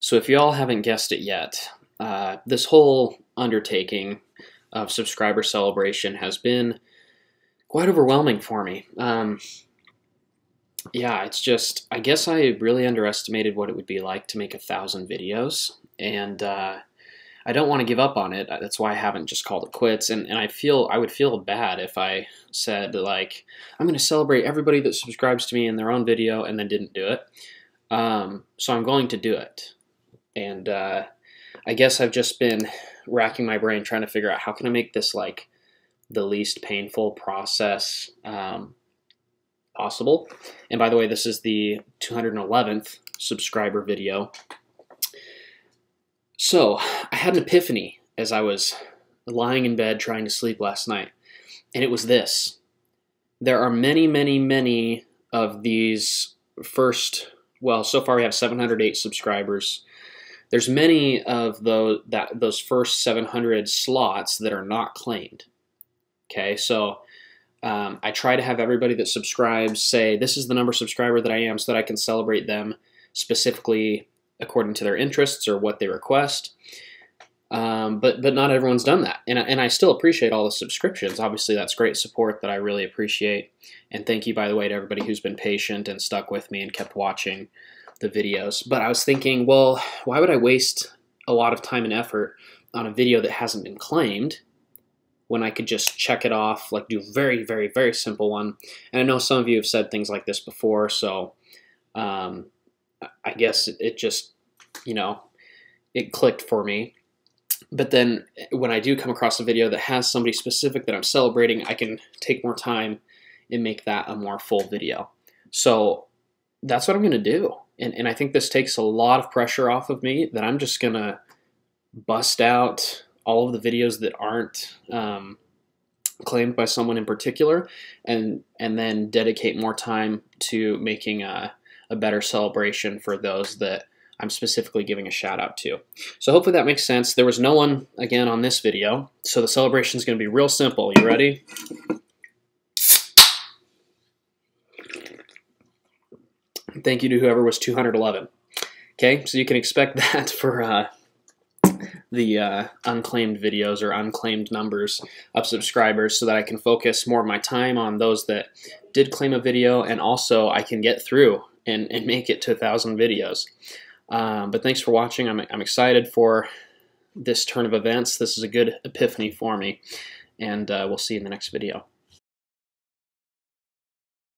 So, if y'all haven't guessed it yet, uh, this whole undertaking of subscriber celebration has been quite overwhelming for me. Um, yeah, it's just, I guess I really underestimated what it would be like to make a thousand videos. And uh, I don't want to give up on it. That's why I haven't just called it quits. And, and I feel, I would feel bad if I said, like, I'm going to celebrate everybody that subscribes to me in their own video and then didn't do it. Um, so I'm going to do it. And uh, I guess I've just been racking my brain trying to figure out how can I make this like the least painful process um, possible. And by the way, this is the 211th subscriber video. So I had an epiphany as I was lying in bed trying to sleep last night, and it was this. There are many, many, many of these first, well, so far we have 708 subscribers there's many of those that those first 700 slots that are not claimed. Okay, so um, I try to have everybody that subscribes say this is the number subscriber that I am, so that I can celebrate them specifically according to their interests or what they request. Um, but but not everyone's done that, and and I still appreciate all the subscriptions. Obviously, that's great support that I really appreciate, and thank you by the way to everybody who's been patient and stuck with me and kept watching the videos. But I was thinking, well, why would I waste a lot of time and effort on a video that hasn't been claimed when I could just check it off, like do very, very, very simple one. And I know some of you have said things like this before, so um, I guess it just, you know, it clicked for me. But then when I do come across a video that has somebody specific that I'm celebrating, I can take more time and make that a more full video. So that's what I'm going to do and, and I think this takes a lot of pressure off of me that I'm just gonna bust out all of the videos that aren't um, claimed by someone in particular, and and then dedicate more time to making a, a better celebration for those that I'm specifically giving a shout out to. So hopefully that makes sense. There was no one again on this video, so the celebration is going to be real simple. You ready? Thank you to whoever was 211. Okay, so you can expect that for uh, the uh, unclaimed videos or unclaimed numbers of subscribers so that I can focus more of my time on those that did claim a video and also I can get through and, and make it to a thousand videos. Um, but thanks for watching. I'm, I'm excited for this turn of events. This is a good epiphany for me, and uh, we'll see you in the next video.